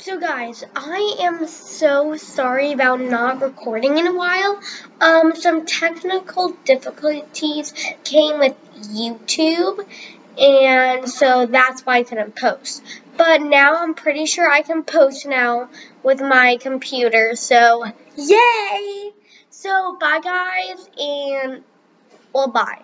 So guys, I am so sorry about not recording in a while. Um, some technical difficulties came with YouTube, and so that's why I couldn't post. But now I'm pretty sure I can post now with my computer, so yay! So bye guys, and well bye.